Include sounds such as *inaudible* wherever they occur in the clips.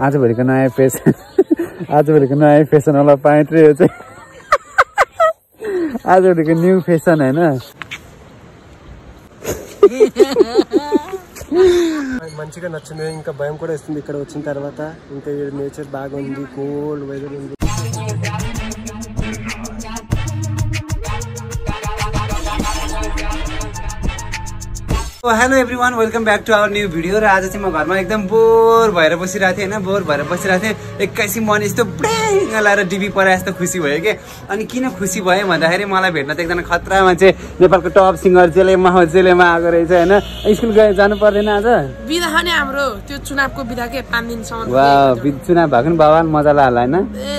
आजभोलिको नयाँ फेसन आजभोलिको नयाँ फेसनवाला प्यान्ट र यो चाहिँ आजभोलिको न्यू फेसन होइन మంచిగా నచ్చింది ఇంకా భయం కూడా ఇస్తుంది ఇక్కడ వచ్చిన తర్వాత ఇంకా నేచర్ బాగుంది కోల్డ్ వెదర్ ఉంది Hello every one welcome back to our new video र आज चाहिँ म घरमा एकदम बोर भएर बसिरहेको थिएँ होइन? बोर भएर बसिरहेको थिएँ। एक्काइसी मन यस्तो ब्रेङ लाएर डिबी पराए जस्तो खुसी भयो कि? अनि किन खुसी भयो भन्दाखेरि मलाई भेट्न त एकजना खतरा मान्छे नेपालको टप सिङ्गर जेलेमा जेलेमा आएको रहेछ होइन? स्कुल गए जानु पर्दैन आज? बिदा खाने हाम्रो। त्यो चुनावको बिदा के? पाँच दिनसम्म वा चुनाव भएको नि बाबा मजा लाग्ला होइन?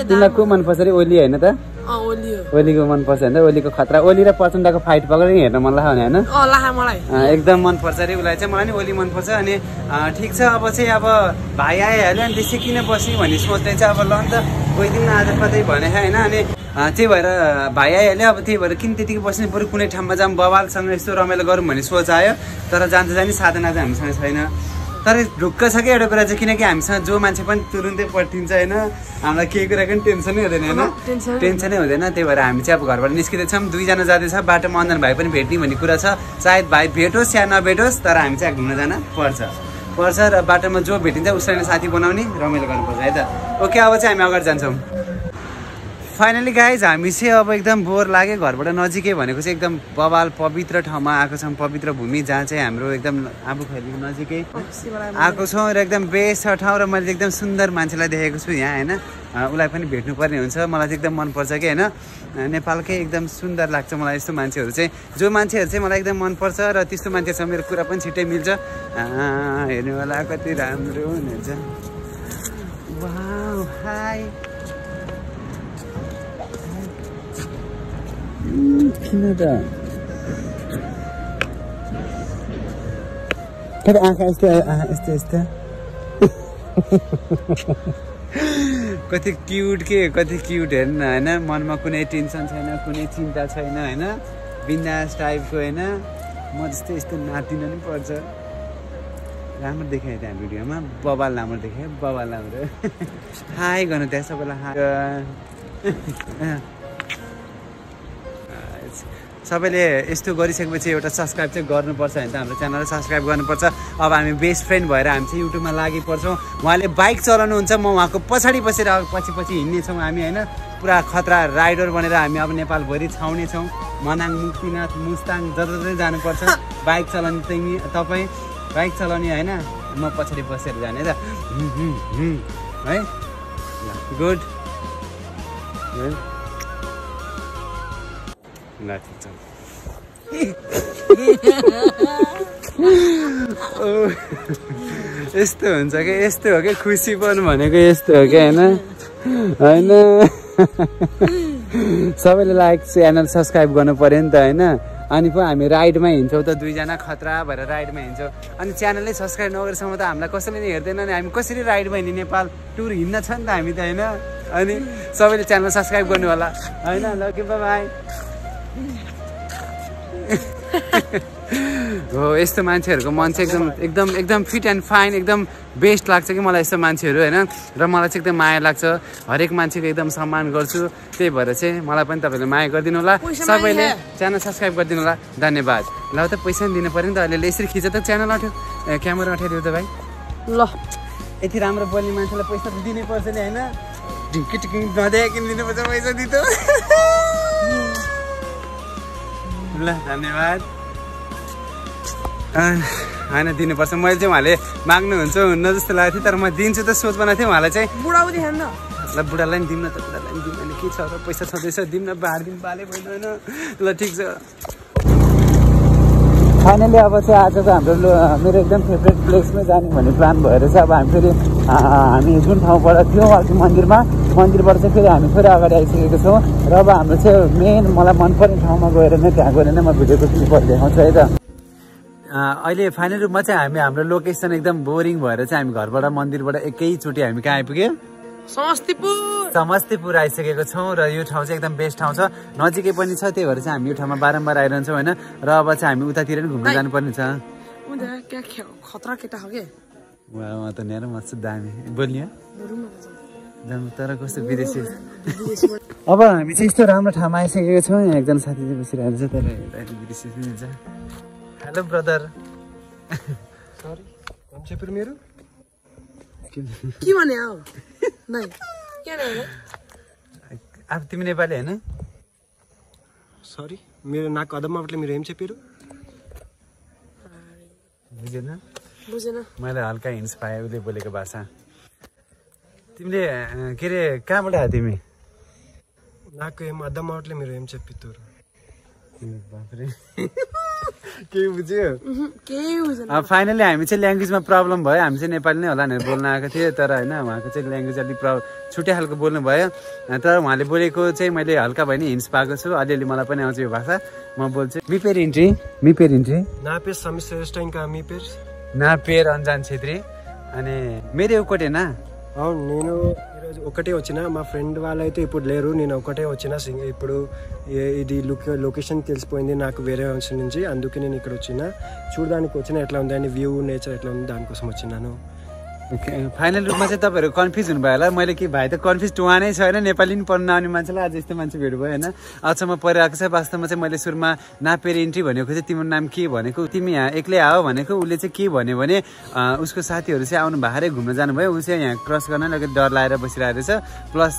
तिमीलाई को मनपर्छ अरे ओली होइन त? ओलीको मनपर्छ होइन ओलीको खतरा। ओली र प्रचण्डको फाइट पक्रेर हेर्न मन लाग्यो भने होइन? एकदम मनपर्छ अरे उसलाई चाहिँ मलाई नि ओली मनपर्छ। अनि ठिक छ अब चाहिँ अब भाइ आइहाल्यो अनि त्यसै किन बस्ने भन्ने सोच्दै चाहिँ अब ल त गइदिउँ न आज कतै भने होइन? अनि त्यही भएर भाइ आइहाल्यो अब त्यही भएर किन त्यतिकै बस्ने? बरु कुनै ठाउँमा जाऊँ बवालसँग यस्तो रमाइलो गरौँ भन्ने सोच आयो। तर जान्छ जाने साधन आज हामीसँग छैन। तर ढुक्क छ कि एउटा कुरा चाहिँ किनकि हामीसँग जो मान्छे पनि तुरुन्तै पठिन्छ होइन? हामीलाई केही कुराको पनि टेन्सनै हुँदैन होइन? टेन्सन। हुँदैन त्यही भएर हामी चाहिँ अब घरबाट निस्किँदैछौँ। दुईजना जाँदैछ बाटोमा अन्दर भाइ पनि भेट्ने भन्ने कुरा छ। सायद भाइ भेटोस् या नभेटोस् तर हामी चाहिँ घुम्न जान पर्छ। पर्छ र बाटोमा जो भेटिन्छ उसलाई साथी बनाउने रमाइलो गर्नुपर्छ है त? ओके अब चाहिँ हामी अगाडि जान्छौँ। फाइनली गाइज हामी चाहिँ अब एकदम बोर लाग्यो। घरबाट नजिकै भनेको चाहिँ एकदम बवाल पवित्र ठाउँमा आएको छौँ पवित्र भूमि जहाँ चाहिँ हाम्रो एकदम आबु खैलीको नजिकै आएको छौँ र एकदम बेस्ट छ ठाउँ र मैले एकदम सुन्दर मान्छेलाई देखेको छु यहाँ होइन? उसलाई पनि भेट्नुपर्ने हुन्छ। मलाई चाहिँ एकदम मनपर्छ कि होइन? नेपालकै एकदम सुन्दर लाग्छ मलाई यस्तो मान्छेहरू चाहिँ। जो मान्छेहरू चाहिँ मलाई एकदम मनपर्छ र त्यस्तो मान्छेसँग मेरो कुरा पनि छिट्टै मिल्छ। अँ, हेर्नुवाला कति राम्रो हुनुहुन्छ। किन त तर आँखा यस्तो आँखा यस्तो यस्तो कति क्युट के कति क्युट हेर्नु होइन मनमा कुनै टेन्सन छैन कुनै चिन्ता छैन होइन बिन्दास टाइपको होइन म जस्तै यस्तो नातिन नि पर्छ राम्रो देखाएँ त्यहाँ भिडियोमा बबाल राम्रो देखाएँ बबाल राम्रो हाई गर्नु त्यहाँ सबैलाई हाई सबैले यस्तो गरिसकेपछि एउटा सब्सक्राइब चाहिँ गर्नुपर्छ होइन त हाम्रो च्यानललाई सब्सक्राइब गर्नुपर्छ। अब हामी बेस्ट फ्रेन्ड भएर हामी चाहिँ युट्युबमा लागि पर्छौँ उहाँले बाइक चलाउनुहुन्छ म उहाँको पछाडि बसेर अब पछि पछि हिँड्नेछौँ हामी होइन। पुरा खतरा राइडर बनेर हामी अब नेपालभरि छाउने छौँ मनाङ मुक्तिनाथ मुस्ताङ जता जतै जानुपर्छ। *laughs* बाइक चलाउने तिमी तपाईँ बाइक चलाउने होइन म पछाडि बसेर जाने त। हुँ, गुड *laughs* यस्तो हुन्छ कि? यस्तो हो कि? खुसीपन भनेको यस्तो हो कि होइन? होइन? *laughs* सबैले लाइक च्यानल सब्सक्राइब गर्नु पऱ्यो नि त होइन? अनि पो हामी राइडमा हिँड्छौँ त दुईजना खतरा भएर राइडमा हिँड्छौँ। अनि च्यानलै सब्सक्राइब नगरेसम्म त हामीलाई कसैले नि हेर्दैन नि। हामी कसरी राइडमा हिँड्ने नेपाल टुर हिँड्न छ नि त हामी त होइन? अनि सबैले च्यानल सब्सक्राइब गर्नु होला होइन? ल के बाई हो यस्तो मान्छेहरूको मन चाहिँ एकदम एकदम एकदम फिट एन्ड फाइन एकदम बेस्ट लाग्छ कि मलाई यस्तो मान्छेहरू होइन? र मलाई चाहिँ एकदम माया लाग्छ। हरेक मान्छेको एकदम सम्मान गर्छु। त्यही भएर चाहिँ मलाई पनि तपाईँले माया गरिदिनु होला। सबैले। च्यानल सब्सक्राइब गरिदिनु होला। धन्यवाद। ल त पैसा पनि दिनु पऱ्यो नि त। अलिअलि यसरी खिच त च्यानल अठ्यो क्यामेरा अठाइदियो त भाइ। ल। यति राम्रो बोल्ने मान्छेलाई पैसा त दिनै पर्छ नि होइन? ढिङ्की टिङ्की नदेखि दिनुपर्छ पैसा दिँदो। *laughs* ल धन्यवाद। होइन दिनुपर्छ। मैले चाहिँ उहाँले माग्नुहुन्छ हुन्न जस्तो लागेको थियो तर म दिन्छु त सोच बनाएको थिएँ उहाँलाई चाहिँ। न ल बुढालाई पनि दिउँ न त बुढालाई पनि दिउँ अहिले के छ र पैसा छँदैछ दिउँ न बाँडिदिउँ बाले होइन ल ठिक छ। फाइनली अब चाहिँ आजको हाम्रो लो- मेरो एकदम फेभरेट प्लेसमै जाने भन्ने प्लान भएर चाहिँ अब हामी फेरि हामी जुन ठाउँबाट थियौँ अघि मन्दिरमा। मन्दिरबाट चाहिँ फेरि हामी फेरि अगाडि आइसकेको छौँ। र अब हाम्रो चाहिँ मेन मलाई मनपर्ने ठाउँमा गएर नै त्यहाँ गएर नै म भिडियोको क्लिपहरू देखाउँछु है त। अहिले फाइनल रूपमा चाहिँ हामी हाम्रो लोकेसन एकदम बोरिङ भएर चाहिँ हामी घरबाट मन्दिरबाट एकैचोटि हामी कहाँ आइपुग्यो? समस्तीपुर। समस्तीपुर आइसकेको छौँ र यो ठाउँ चाहिँ एकदम बेस्ट ठाउँ छ। नजिकै पनि छ त्यही भएर चाहिँ हामी यो ठाउँमा बारम्बार आइरहन्छौँ होइन? र अब चाहिँ हामी उतातिर पनि घुम्न जानुपर्ने छ। खतरा केटा हो के? उहाँ त न्यारो मस्त दामी। त जानु तर कस्तो विदेशी अब हामी चाहिँ यस्तो राम्रो ठाउँमा आइसकेको छौँ। यहाँ एकजना साथी चाहिँ बसिरहेको छ तर विदेशी पनि छ हेलो ब्रदर। सरी मेरो? के भने अब तिमी नेपाली होइन? सरी मेरो नाक अदममा मेरो एम चेपेरो बुझेन। बुझेन। मैले हल्का हिन्स पाएँ उसले बोलेको भाषा। तिमीले अँ, के अरे कहाँबाट आयो तिमी నాకు ఏం అర్థం అవట్లేదు మీరు ఏం చెప్పిస్తారు *laughs* बाफ्रे केही बुझ्यो उहुँ, केही बुझेन फाइनली हामी चाहिँ ल्याङ्ग्वेजमा प्रब्लम भयो हामी चाहिँ नेपाली नै होला भनेर बोल्न आएको थिएँ तर होइन उहाँको चाहिँ ल्याङ्ग्वेज अलिक प्र छुट्टै खालको बोल्नु भयो तर उहाँले बोलेको चाहिँ मैले हल्का भयो नि हिन्स पाएको छु अलिअलि मलाई पनि आउँछ यो भाषा म बोल्छु మీ పేరేంటి మీ పేరేంటి నా పేరు సమీ శ్రేష్ఠ ఇంకా మీ పేరు నా పేరు అవును నేను ఈరోజు ఒకటే వచ్చిన మా ఫ్రెండ్ వాళ్ళైతే ఇప్పుడు లేరు నేను ఒకటే వచ్చిన సింగ- ఇప్పుడు ఏ- ఇది లొకే- లొకేషన్ తెలిసిపోయింది నాకు వేరే అంశం నుంచి అందుకే నేను ఇక్కడ వచ్చిన. చూడడానికి వచ్చిన ఎట్లా ఉంది అని వ్యూ నేచర్ ఎట్లా ఉంది దానికోసం వచ్చినాను. फाइनल रूपमा चाहिँ तपाईँहरू कन्फ्युज हुनुभयो होला। मैले कि भाइ त कन्फ्युज टुवा नै छैन नेपाली पनि पढ्न आउने मान्छेलाई आज यस्तो मान्छे भेट भयो होइन? अचम्म परिरहेको छ वास्तवमा चाहिँ मैले सुरुमा नापेर इन्ट्री भनेको चाहिँ तिम्रो नाम के भनेको? तिमी यहाँ एक्लै आऊ भनेको उसले चाहिँ के भन्यो भने उसको साथीहरू चाहिँ आउनु भएरै घुम्न जानुभयो चाहिँ यहाँ क्रस गर्न अलिकति डर लागेर बसिरहेको रहेछ। प्लस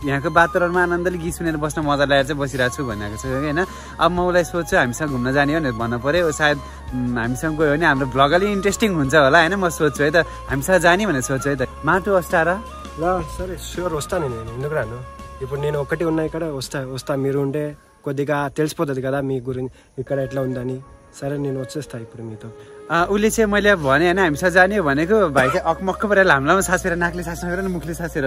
यहाँको वातावरणमा आनन्दले गीत सुनेर बस्न मजा लागेर चाहिँ बसिरहेको छु भनेको छु होइन अब म उसलाई सोध्छु हामीसँग घुम्न जाने हो भनेर भन्नु पऱ्यो सायद उम्, हामीसँग गयो भने हाम्रो भ्लग अलिक इन्ट्रेस्टिङ हुन्छ होला होइन म सोध्छु है त हामीसँग जाने भनेर सोध्छु है त మాటు వస్తారా రా సరే షూర్ వస్తాను నేను ఎందుకు రాను ఇప్పుడు నేను ఒకటి ఉన్నా ఇక్కడ వస్తా వస్తా మీరు ఉంటే కొద్దిగా తెలిసిపోతుంది కదా మీ గురించి ఇక్కడ ఎట్లా ఉందని సరే నేను వచ్చేస్తా ఇప్పుడు మీతో अँ, उसले चाहिँ मैले अब भने होइन हामीसँग जाने हो भनेको भाइ चाहिँ अकमक्क परेर हामीलाई सासेर नाकले सासेर न मुखले सासेर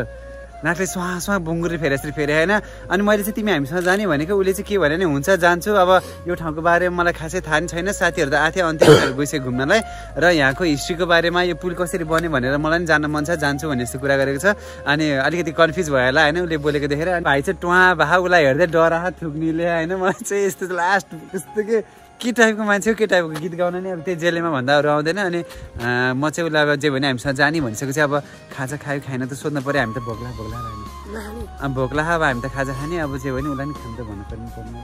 नाकले सुहा सुहा बुङ्गुरी फेरे यसरी फेरे होइन? अनि मैले चाहिँ तिमी हामीसँग जाने भनेको उसले चाहिँ के भने नि हुन्छ जान्छु। अब यो ठाउँको बारेमा मलाई खासै थाहा नि छैन। साथीहरू त आथे अन्त्यहरू गइसक्यो घुम्नलाई। र यहाँको हिस्ट्रीको बारेमा यो पुल कसरी बन्यो भनेर मलाई पनि जान्न मन छ जान्छु भन्ने यस्तो कुरा गरेको छ। अनि अलिकति कन्फ्युज भयो होला होइन? उसले बोलेको देखेर। अनि भाइ चाहिँ टुवा भा उसलाई हेर्दै डरा थुक्नेले होइन? मलाई चाहिँ यस्तो लास्ट यस्तो के के टाइपको मान्छे हो के टाइपको गीत गाउन नि? अब त्यही जेलेमा भन्दा अरू आउँदैन अनि म चाहिँ उसलाई अब जे भने हामीसँग जाने भनिसकेपछि अब खाजा खायो खाएन त सोध्नु पऱ्यो हामी त भोग्ला भोग्ला रहेन नखाने अब भोग्ला अब हामी त खाजा खाने अब जे भने उसलाई नि खानु त भन्नु पर्ने पर्ने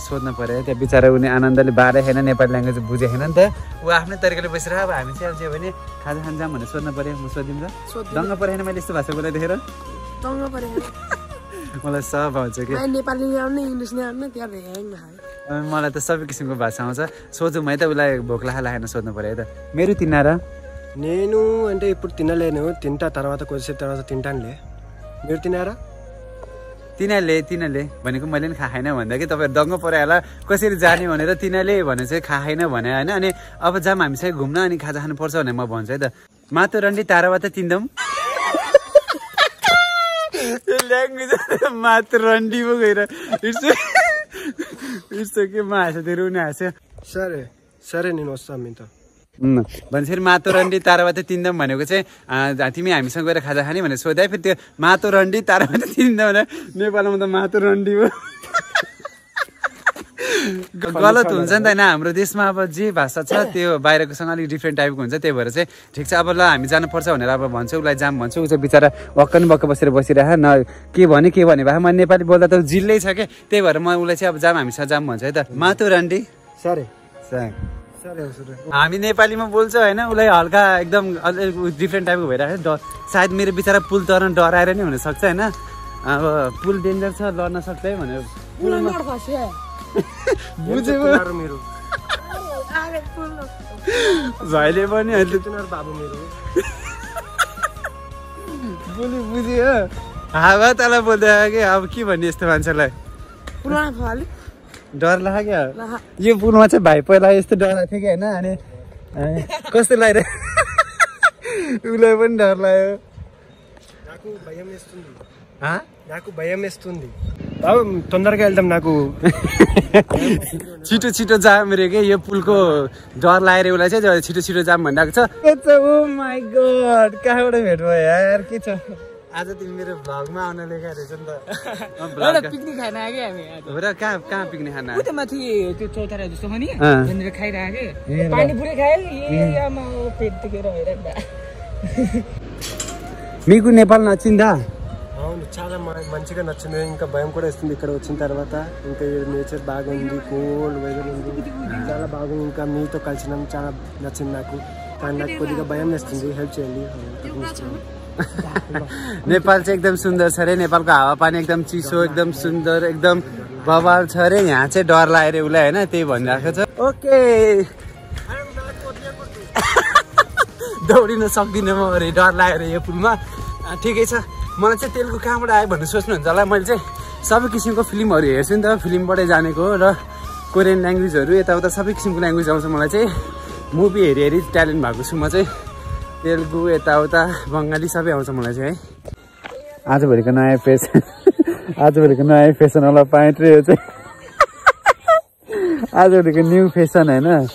सोध्नु पऱ्यो त्यहाँ बिचरा उनी आनन्दले बाह्रै छैन नेपाली ल्याङ्ग्वेज बुझेको छैन नि त। ऊ आफ्नै तरिकाले बसेर अब हामी चाहिँ अब जे भने खाजा खान जाऊँ भनेर सोध्नु पऱ्यो म सोधिदिउँ त सोध्नु दङ्ग परेन मैले यस्तो भाषा बोलाइ देखेर। *laughs* मलाई सब आउँछ कि? नेपाली आउने इङ्ग्लिस नै आउने त्यहाँ मलाई त सबै किसिमको भाषा आउँछ सोधौँ है त उसलाई भोक लाखा लाखेन सोध्नु पऱ्यो है त मेरो तिनीहरू నేను అంటే ఇప్పుడు తినలేను తింటా తర్వాత కొద్దిసేపు తర్వాత తింటానులే మీరు తినారా तिनीहरूले तिनीहरूले भनेको मैले पनि खाएन भन्दा कि तपाईँहरू दङ्ग पऱ्यो होला कसरी जाने भनेर तिनीहरूले भने चाहिँ खाएन भने होइन अनि अब जाम हामीसँग घुम्न अनि खाजा खानुपर्छ भनेर म भन्छु है त मातो रन्डी ताराबाट तिन्दम *laughs* ल्याङ्ग्वेज मातो रन्डी पो गएर *laughs* Isso mais, de runase. Sir sare नि nossa minta. भनेपछि मातो रन्डी ताराबाट तिन्दम भनेको चाहिँ तिमी हामीसँग गएर खाजा खाने भनेर सोध्दै फेरि त्यो मातो रन्डी ताराबाट तिन्दम भनेर नेपालमा त मातो रन्डी हो *laughs* गलत हुन्छ नि त होइन। हाम्रो देशमा अब जे भाषा छ *laughs* त्यो बाहिरकोसँग अलिक डिफ्रेन्ट टाइपको हुन्छ त्यही भएर चाहिँ ठिक छ। अब ल हामी जानुपर्छ भनेर अब भन्छु उसलाई जाम भन्छु। उसले बिचरा वक्क नि वक्क बसेर बसिरह न के भने के भने भए म नेपाली बोल्दा त जिल्लै छ क्या त्यही भएर म उसलाई चाहिँ अब जाम हामीसँग जाम भन्छु है त। माथु रान्डी। सर। हामी नेपालीमा बोल्छ होइन उसलाई हल्का एकदम अलिक डिफ्रेन्ट टाइपको भइरहेको छ। सायद मेरो बिचरा पुल तर डराएर नै हुनसक्छ होइन। अब पुल डेन्जर छ लड्न सक्छ है भनेर बुझेको मेरो। भाइले पनि अहिले बाबु मेरो। बोली बुझ्यो। हावा तल बोल्दै कि? अब के भन्ने यस्तो मान्छेलाई? डर लाग्यो यो पुलमा चाहिँ भाइ पहिला यस्तो डर लाग्थ्यो कि होइन? अनि कस्तो लाग्यो? उसलाई पनि डर लाग्यो। నాకు భయం వేస్తుంది हाँ? నాకు భయం వేస్తుంది బాబు తొందరగా వెళ్దాం నాకు छिटो छिटो जाम रे के यो पुलको डर लागेर उसलाई चाहिँ जो छिटो छिटो जाम भनिरहेको छ ओ माई गड कहाँबाट भेट भयो यार के छ आज तिमी मेरो भ्लगमा आउन लेखा रहेछ नि त अँ, एउटा vlog- *laughs* पिकनिक खान आएँ हामी आज हो र कहाँ कहाँ पिक्ने खाना उता माथि त्यो चौतारा जस्तो पनि अँ। त्यहाँनिर खाइरहेको ए, थिएँ ल। पानी पुरै खायो ए आमा ओ पेट दुखेर भइरहेको మీకు నేపాల్ నచ్చిందా అవును చాలా మ- మంచిగా నచ్చింది ఇంకా భయం కూడా వేస్తుంది ఇక్కడ వచ్చిన తర్వాత ఇంకా నేచర్ బాగా ఉంది కోల్డ్ వెదర్ ఉంది చాలా బాగుంది ఇంకా మీతో కలిసినాం చాలా నచ్చింది నాకు కానీ నాకు కొద్దిగా భయం వేస్తుంది హెల్ప్ చేయండి नेपाल चाहिँ एकदम सुन्दर छ अरे नेपालको हावापानी एकदम चिसो एकदम सुन्दर एकदम बवाल छ अरे यहाँ चाहिँ डर लाग्यो अरे उसलाई होइन त्यही भनिरहेको छ ओके दौडिन सक्दिनँ म अरे डर लाग्यो अरे यो पुलमा अँ, ठिकै छ मलाई चाहिँ तेलको कहाँबाट आयो भनेर सोच्नुहुन्छ होला। मैले चाहिँ सबै किसिमको फिल्महरू हेर्छु नि त फिल्मबाटै जानेको र कोरियन ल्याङ्ग्वेजहरू यताउता सबै किसिमको ल्याङ्ग्वेज आउँछ। मलाई चाहिँ मुभी हेरी हेरी ट्यालेन्ट भएको छु। म चाहिँ तेलुगु यताउता बङ्गाली सबै आउँछ मलाई चाहिँ है। आजभोलिको नयाँ फेसन *laughs* आजभोलिको नयाँ फेसनवाला प्यान्ट चाहिँ। *laughs* आजभोलिको न्यू फेसन होइन?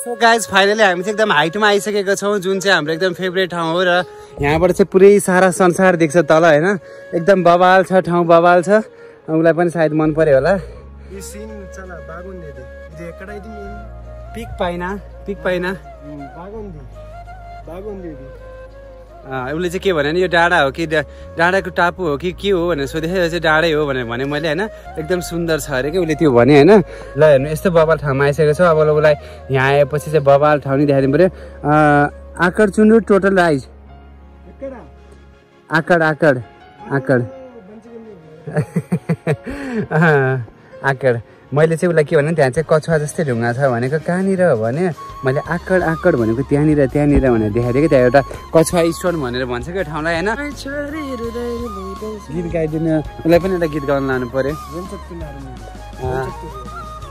सो गाइज फाइनली हामी चाहिँ एकदम हाइटमा आइसकेको छौँ जुन चाहिँ हाम्रो एकदम फेभरेट ठाउँ हो र यहाँबाट चाहिँ पुरै सारा संसार देख्छ तल होइन? एकदम बबाल छ ठाउँ बबाल छ। उसलाई पनि सायद मन पऱ्यो होला। पिक पाइना पिक पाइना। उसले चाहिँ के भने यो डाँडा हो कि डाँडाको टापु हो कि के हो भनेर सोधेको चाहिँ डाँडै हो भनेर भने मैले होइन एकदम सुन्दर छ अरे कि उसले त्यो भने होइन। ल हेर्नु यस्तो बबाल ठाउँमा आइसकेको छ अब उसलाई यहाँ आएपछि चाहिँ बबाल ठाउँ नि देखाइदिनु पऱ्यो आकड चुन्डु टोटल राइज। आकड आकड आकड। आकड। *laughs* मैले चाहिँ उसलाई के भने त्यहाँ चाहिँ कछुवा जस्तै ढुङ्गा छ भनेको कहाँनिर भने मैले आकड आकड भनेको त्यहाँनिर त्यहाँनिर भनेर देखाइदिएँ कि त्यहाँ एउटा कछुवा स्टोर भनेर भन्छ क्या ठाउँलाई होइन? गीत गाइदिनु। उसलाई पनि एउटा गीत गाउन लानु पऱ्यो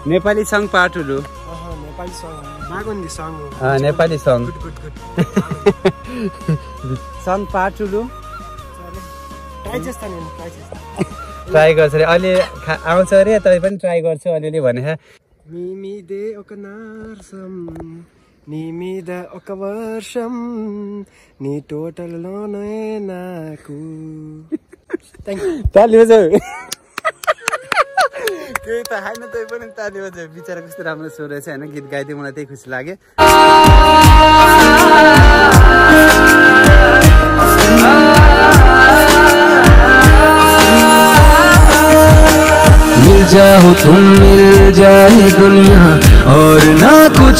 नेपाली सङ्ग पाठहरू नेपाली सङ्ग सङ्ग पाटुलु ट्राई गर्छ अरे। अहिले आउँछ अरे तै पनि ट्राई गर्छु अलिअलि भने टोटल तै पनि ताली बजा बिचरा कस्तो राम्रो सो रहेछ होइन? गीत गाइदियो मलाई त्यही खुसी लाग्यो। जाओ तुम मिल जाए दुनिया और ना कुछ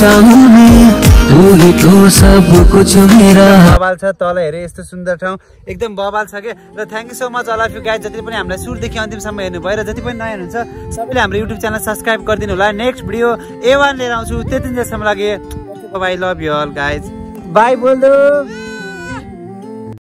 चाहूं मैं। तू ही तो सब कुछ मेरा। बबाल छ तल हेरे यस्तो सुन्दर ठाउँ। एकदम बबाल छ क्या र thank you so much all of you guys जति पनि हामीलाई सुरुदेखि अन्तिमसम्म हेर्नु भयो र जति पनि नयाँ हुनुहुन्छ सबैले हाम्रो युट्युब च्यानल सब्सक्राइब गरिदिनु होला। नेक्स्ट भिडियो ए वान लिएर आउँछु। त्यति जेलसम्म लागि bye love you all guys bye बोल्दो।